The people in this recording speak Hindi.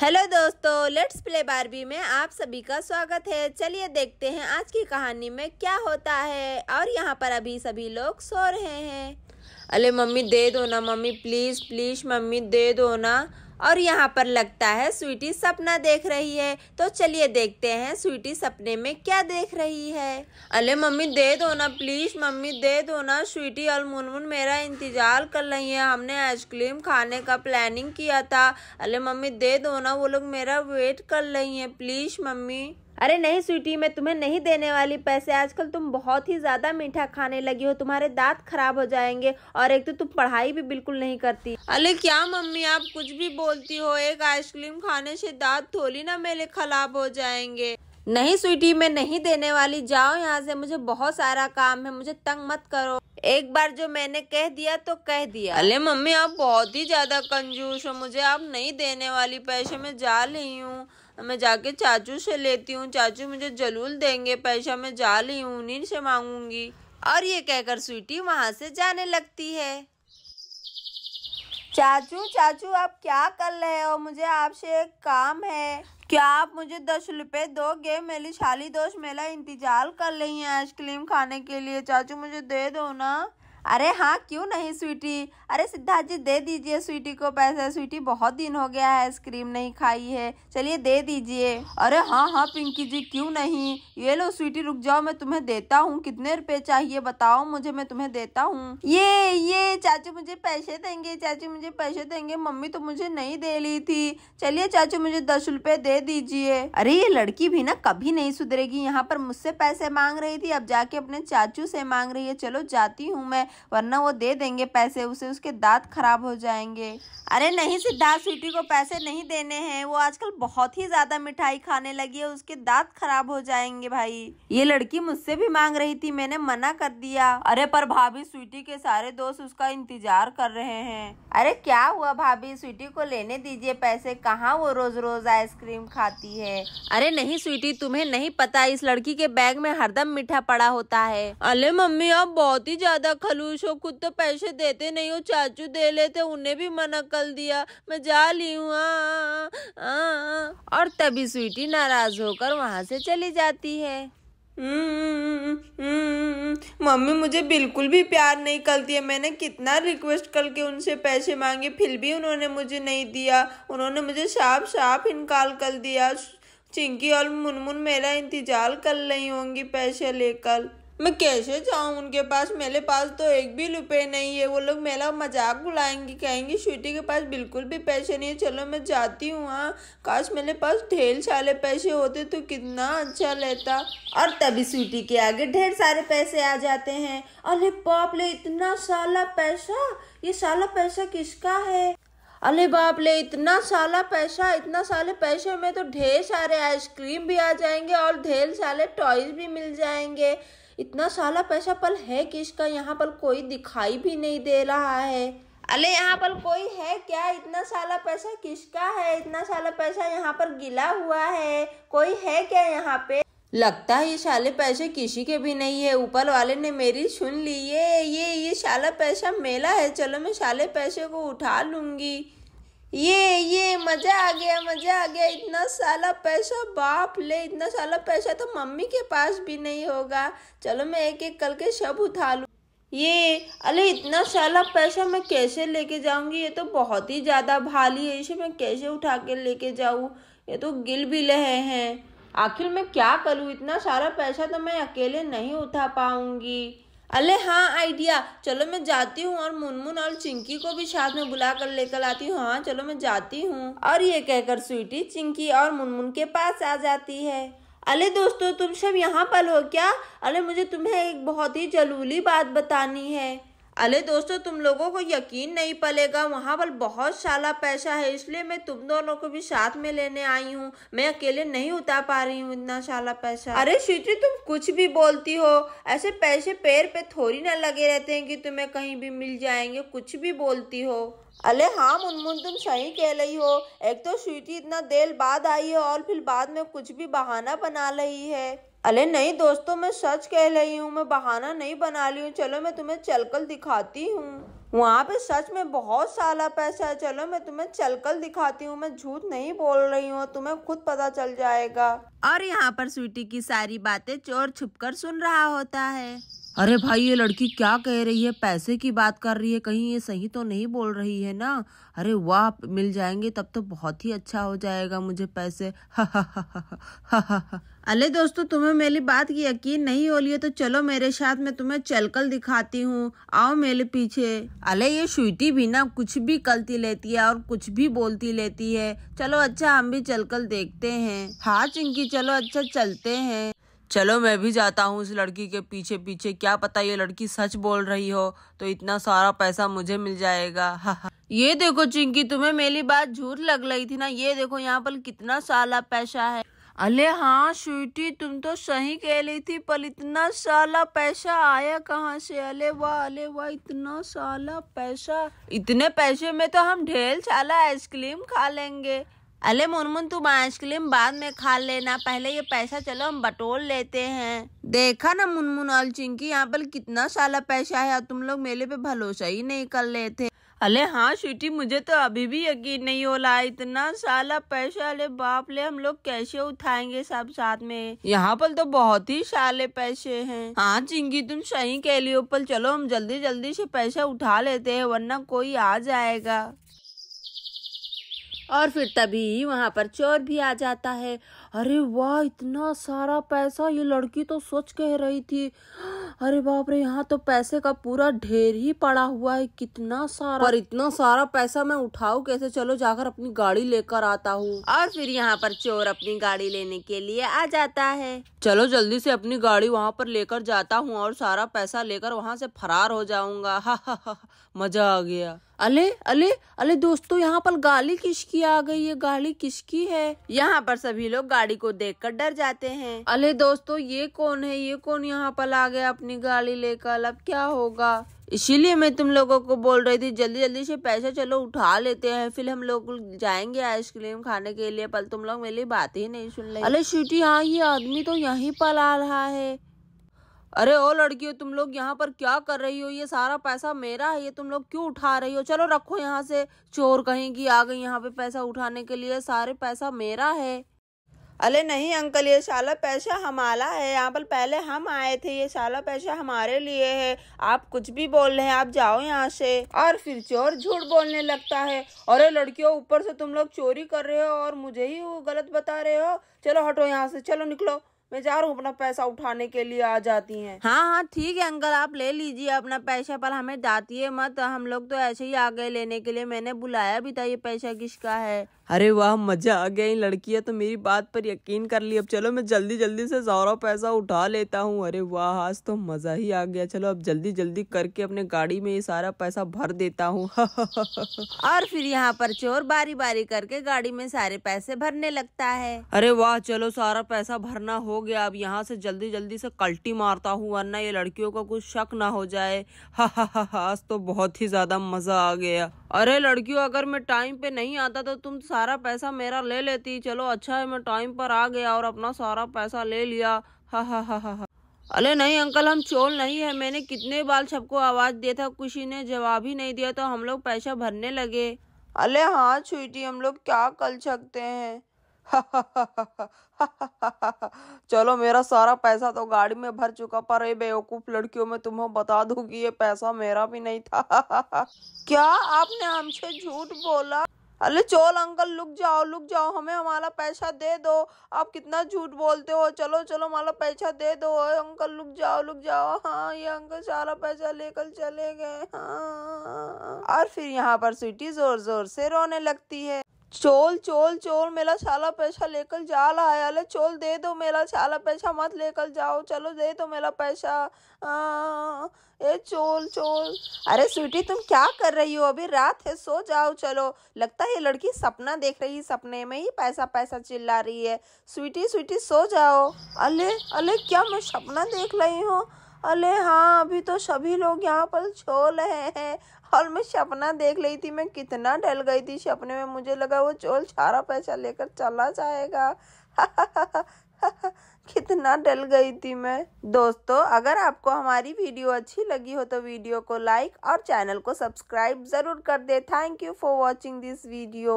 हेलो दोस्तों, लेट्स प्ले बारबी में आप सभी का स्वागत है। चलिए देखते हैं आज की कहानी में क्या होता है और यहाँ पर अभी सभी लोग सो रहे हैं। अरे मम्मी दे दो ना, मम्मी प्लीज़ प्लीज़ मम्मी दे दो ना। और यहाँ पर लगता है, स्वीटी सपना देख रही है। तो चलिए देखते हैं, स्वीटी सपने में क्या देख रही है। अरे मम्मी दे दो ना प्लीज़ मम्मी दे दो ना। स्वीटी और मुनमुन मेरा इंतज़ार कर रही है। हमने आइसक्रीम खाने का प्लानिंग किया था। अरे मम्मी दे दो ना, वो लोग मेरा वेट कर रही हैं। Please mummy. अरे नहीं स्वीटी मैं तुम्हें नहीं देने वाली पैसे। आजकल तुम बहुत ही ज़्यादा मीठा खाने लगी हो। तुम्हारे दांत खराब हो जाएँगे और एक तो तुम पढ़ाई भी बिल्कुल नहीं करती। अरे क्या मम्मी आप कुछ भी बोलती हो एक आइसक्रीम खाने से दांत थोड़ी ना मेरे खराब हो जाएँगे। नहीं स्वीटी मैं नहीं देने वाली। जाओ यहाँ से मुझे बहुत सारा काम है मुझे तंग मत करो। एक बार जो मैंने कह दिया तो कह दिया। अरे मम्मी आप बहुत ही ज़्यादा कंजूस हो। मुझे आप नहीं देने वाली पैसे में जा रही हूँ। मैं जाके चाचू से लेती हूँ। चाचू मुझे जलूल देंगे, पैसा मैं जा ली हूँ, उन्हीं से मांगूँगी। और ये कहकर स्वीटी वहाँ से जाने लगती है। चाचू चाचू, आप क्या कर रहे हो? मुझे आपसे एक काम है। क्या आप मुझे दस रुपए दोगे मेरी शाली दोस्त मेरा इंतज़ार कर रही है आइसक्रीम खाने के लिए? चाचू, मुझे दे दो ना। अरे हाँ क्यों नहीं, स्वीटी? अरे सिद्धार्थ जी, दे दीजिए स्वीटी को पैसे। स्वीटी, बहुत दिन हो गया है, आइसक्रीम नहीं खाई है। चलिए दे दीजिए। अरे हाँ हाँ पिंकी जी, क्यों नहीं? ये लो स्वीटी, रुक जाओ, मैं तुम्हें देता हूँ। कितने रुपए चाहिए बताओ मुझे, मैं तुम्हें देता हूँ। ये ये, चाचू मुझे पैसे देंगे, चाचू मुझे पैसे देंगे। मम्मी तो मुझे नहीं दे ली थी। चलिए चाचू, मुझे दस रुपए दे दीजिए। अरे ये लड़की भी ना कभी नहीं सुधरेगी। यहाँ पर मुझसे पैसे मांग रही थी, अब जाके अपने चाचू से मांग रही है। चलो जाती हूँ मैं। वरना वो दे देंगे पैसे, उसे उसके दांत खराब हो जाएँगे। अरे नहीं, सिद्धार्थ स्वीटी को पैसे नहीं देने हैं। वो आजकल बहुत ही ज़्यादा मिठाई खाने लगी है, उसके दांत खराब हो जाएँगे भाई। ये लड़की मुझसे भी मांग रही थी, मैंने मना कर दिया। अरे पर भाभी स्वीटी के सारे दोस्त उसका इंतज़ार कर रहे हैं। अरे क्या हुआ भाभी? स्वीटी को लेने दीजिए पैसे। कहाँ वो रोज रोज आइसक्रीम खाती है? अरे नहीं स्वीटी, तुम्हें नहीं पता, इस लड़की के बैग में हरदम मीठा पड़ा होता है। अरे मम्मी, आप बहुत ही ज़्यादा खलूस हो। खुद तो पैसे देते नहीं हो, चाचू दे लेते, उन्हें भी मना कर दिया। मैं जा ली हूँ और तभी स्वीटी नाराज़ होकर वहाँ से चली जाती है। मम्मी मुझे बिल्कुल भी प्यार नहीं करती है। मैंने कितना रिक्वेस्ट करके उनसे पैसे मांगे, फिर भी उन्होंने मुझे नहीं दिया। उन्होंने मुझे साफ़ साफ़ इनकार कर दिया। चिंकी और मुनमुन मेरा इंतज़ार कर रही होंगी पैसे लेकर। मैं कैसे जाऊँ? उनके पास मेरे पास तो एक भी रुपये नहीं है। वो लोग मेरा मज़ाक बुलाएँगे कहेंगे स्वीटी के पास बिल्कुल भी पैसे नहीं है। चलो, मैं जाती हूँ हाँ। काश मेरे पास ढेर सारे पैसे होते तो कितना अच्छा रहता। और तभी स्वीटी के आगे ढेर सारे पैसे आ जाते हैं। अरे बाप ले इतना साला पैसा? ये साला पैसा किसका है? अरे बाप ले इतना साला पैसा, इतना साले पैसे में तो ढेर सारे आइसक्रीम भी आ जाएँगे और ढेर सारे टॉयज भी मिल जाएँगे। इतना साला पैसा पल है किसका यहाँ पर कोई दिखाई भी नहीं दे रहा है। अरे यहाँ पर कोई है क्या? इतना साला पैसा किसका है? इतना साला पैसा यहाँ पर गिला हुआ है। कोई है क्या यहाँ पे? लगता है ये साले पैसे किसी के भी नहीं है। ऊपर वाले ने मेरी सुन ली ये ये ये साला पैसा मेला है। चलो मैं साले पैसे को उठा लूँगी। ये ये, मज़ा आ गया, मज़ा आ गया। इतना साला पैसा, बाप ले इतना साला पैसा तो मम्मी के पास भी नहीं होगा। चलो मैं एक एक करके सब उठा लूँ। ये, अरे इतना साला पैसा मैं कैसे लेके जाऊँगी? ये तो बहुत ही ज़्यादा भारी है, इसे मैं कैसे उठा के लेके जाऊँ? ये तो गिल भी रहे हैं। आखिर मैं क्या करूँ? इतना सारा पैसा तो मैं अकेले नहीं उठा पाऊँगी। अरे हाँ आइडिया। चलो मैं जाती हूँ और मुनमुन और चिंकी को भी साथ में बुला कर लेकर आती हूँ। हाँ चलो मैं जाती हूँ। और ये कहकर स्वीटी चिंकी और मुनमुन के पास आ जाती है। अले दोस्तों, तुम सब यहाँ पर हो क्या? अले, मुझे तुम्हें एक बहुत ही जलूली बात बतानी है। अरे दोस्तों तुम लोगों को यकीन नहीं पलेगा वहाँ पर बहुत सारा पैसा है इसलिए मैं तुम दोनों को भी साथ में लेने आई हूँ। मैं अकेले नहीं उतार पा रही हूँ इतना सारा पैसा। अरे स्वीटी तुम कुछ भी बोलती हो ऐसे पैसे पैर पे थोड़ी ना लगे रहते हैं कि तुम्हें कहीं भी मिल जाएँगे कुछ भी बोलती हो। अरे हाँ मुनमुन तुम सही कह रही हो। एक तो स्वीटी इतना देर बाद आई है और फिर बाद में कुछ भी बहाना बना रही है। अरे नहीं दोस्तों, मैं सच कह रही हूँ, मैं बहाना नहीं बना ली हूँ। चलो, मैं तुम्हें चलकल दिखाती हूँ। वहाँ पे सच में बहुत सारा पैसा है। चलो, मैं तुम्हें चलकल दिखाती हूँ। मैं झूठ नहीं बोल रही हूँ, तुम्हें खुद पता चल जाएगा। और यहाँ पर स्वीटी की सारी बातें चोर छुपकर सुन रहा होता है। अरे भाई, ये लड़की क्या कह रही है? पैसे की बात कर रही है कहीं, ये सही तो नहीं बोल रही है ना? अरे वाह, मिल जाएँगे तब तो बहुत ही अच्छा हो जाएगा मुझे पैसे। अले दोस्तों, तुम्हें मेरी बात की यकीन नहीं हो रही है तो चलो मेरे साथ मैं तुम्हें चलकल दिखाती हूँ। आओ मेरे पीछे। अले ये स्वीटी भी ना कुछ भी कलती लेती है और कुछ भी बोलती लेती है। चलो अच्छा हम भी चलकल देखते हैं। हाँ चिंकी, चलो अच्छा चलते हैं। चलो मैं भी जाता हूँ इस लड़की के पीछे पीछे। क्या पता ये लड़की सच बोल रही हो तो इतना सारा पैसा मुझे मिल जाएगा। हा ये देखो चिंकी, तुम्हें मेरी बात झूठ लग रही थी ना? ये देखो यहाँ पर कितना साला पैसा है। अले हाँ स्वीटी, तुम तो सही कह रही थी, पर इतना साला पैसा आया कहाँ से? अले वाह अले वाह, इतना साला पैसा। इतने पैसे में तो हम ढेर साला आइसक्रीम खा लेंगे। अले मुनमुन तुम आइसक्रीम बाद में खा लेना। पहले ये पैसा चलो हम बटोर लेते हैं। देखा ना मुनमुन और चिंकी यहाँ पर कितना साला पैसा है। तुम लोग मेले पे भरोसा ही नहीं कर लेते अले हाँ स्वीटी मुझे तो अभी भी यकीन नहीं हो रहा। इतना साला पैसा अले बाप ले हम लोग कैसे उठाएँगे सब साथ में? यहाँ पर तो बहुत ही साले पैसे हैं। हाँ चिंकी तुम सही कह लियो पर चलो हम जल्दी जल्दी से पैसा उठा लेते हैं वरना कोई आ जाएगा। और फिर तभी वहाँ पर चोर भी आ जाता है। अरे वाह इतना सारा पैसा ये लड़की तो सोच कह रही थी। अरे बाप रे यहाँ तो पैसे का पूरा ढेर ही पड़ा हुआ है कितना सारा। और इतना सारा पैसा मैं उठाऊ कैसे? चलो जाकर अपनी गाड़ी लेकर आता हूँ। और फिर यहाँ पर चोर अपनी गाड़ी लेने के लिए आ जाता है। चलो जल्दी से अपनी गाड़ी वहाँ पर लेकर जाता हूँ और सारा पैसा लेकर वहाँ से फरार हो जाऊँगा। हा हा हा मज़ा आ गया। अले अले अले दोस्तों यहाँ पर गाली किसकी आ गई है? गाली किसकी है? यहाँ पर सभी लोग गाड़ी को देखकर डर जाते हैं। अले दोस्तों ये कौन है? ये कौन यहाँ पर आ गया अपनी गाड़ी लेकर? अब क्या होगा? इसीलिए मैं तुम लोगों को बोल रही थी जल्दी जल्दी से पैसा चलो उठा लेते हैं फिर हम लोग जाएँगे आइसक्रीम खाने के लिए। पर तुम लोग मेरी बात ही नहीं सुन रहे। अरे स्वीटी हाँ ये आदमी तो यहीं पर आ रहा है। अरे ओ लड़कियों तुम लोग यहाँ पर क्या कर रही हो? ये सारा पैसा मेरा है ये तुम लोग क्यों उठा रही हो? चलो रखो यहाँ से। चोर कहेंगी आ गई यहाँ पे पैसा उठाने के लिए। सारे पैसा मेरा है। अरे नहीं, अंकल, ये साला पैसा हमारा है। यहाँ पर पहले हम आए थे, ये साला पैसा हमारे लिए है। आप कुछ भी बोल रहे हैं, आप जाओ यहाँ से। और फिर चोर झूठ बोलने लगता है। अरे लड़कियों, ऊपर से तुम लोग चोरी कर रहे हो और मुझे ही वो गलत बता रहे हो। चलो हटो यहाँ से, चलो निकलो। मैं जा रहा हूँ, अपना पैसा उठाने के लिए आ जाती हैं। हाँ हाँ ठीक है अंकल, आप ले लीजिए अपना पैसा, पर हमें है मत। हम लोग तो ऐसे ही आ गए लेने के लिए, मैंने बुलाया भी था, ये पैसा किसका है? अरे वाह मज़ा आ गया लड़कियाँ तो मेरी बात पर यकीन कर ली। अब चलो मैं जल्दी जल्दी से सारा पैसा उठा लेता हूँ। अरे वाह आज तो मज़ा ही आ गया। चलो अब जल्दी जल्दी करके अपने गाड़ी में ये सारा पैसा भर देता हूँ। और फिर यहाँ पर चोर बारी बारी करके गाड़ी में सारे पैसे भरने लगता है। अरे वाह चलो सारा पैसा भरना हो गया। अब यहाँ से जल्दी जल्दी से कल्टी मारता हूँ वरना ये लड़कियों का कुछ शक ना हो जाए। हा हा हा आज तो बहुत ही ज़्यादा मज़ा आ गया। अरे लड़कियों, अगर मैं टाइम पे नहीं आता तो तुम सारा पैसा मेरा ले लेती। चलो अच्छा है, मैं टाइम पर आ गया और अपना सारा पैसा ले लिया। हा हा हा हा हा। अरे नहीं, अंकल, हम चोल नहीं है। मैंने कितने बार सबको आवाज़ दिया था खुशी ने जवाब ही नहीं दिया तो हम लोग पैसा भरने लगे। अरे हाँ छुईटी हम लोग क्या कर सकते हैं? चलो मेरा सारा पैसा तो गाड़ी में भर चुका, पर ये बेवकूफ़ लड़कियों में तुम्हें बता दूँ कि ये पैसा मेरा भी नहीं था। क्या आपने हमसे झूठ बोला? अरे चोल अंकल, लुक जाओ लुक जाओ, हमें हमारा पैसा दे दो। आप कितना झूठ बोलते हो? चलो चलो, हमारा पैसा दे दो। अंकल, लुक जाओ लुक जाओ। हाँ ये अंकल सारा पैसा लेकर चले गए। हाँ। और फिर यहाँ पर स्वीटी ज़ोर ज़ोर से रोने लगती है। चोल चोल चोल, मेरा साला पैसा लेकर जा रहा है अरे चोल, दे दो मेरा साला पैसा, मत लेकर जाओ, चलो, दे दो मेरा पैसा। ए, चोल चोल। अरे, स्वीटी, तुम क्या कर रही हो? अभी रात है, सो जाओ, चलो। लगता है लड़की सपना देख रही है, सपने में ही पैसा पैसा चिल्ला रही है। स्वीटी स्वीटी, सो जाओ। अले अले, क्या मैं सपना देख रही हूँ? अरे हाँ अभी तो सभी लोग यहाँ पर छो रहे हैं। और मैं सपना देख रही थी, मैं कितना डल गई थी सपने में। मुझे लगा वो चोल सारा पैसा लेकर चला जाएगा। कितना डल गई थी मैं। दोस्तों, अगर आपको हमारी वीडियो अच्छी लगी हो तो वीडियो को लाइक और चैनल को सब्सक्राइब ज़रूर कर दे। Thank you for watching this video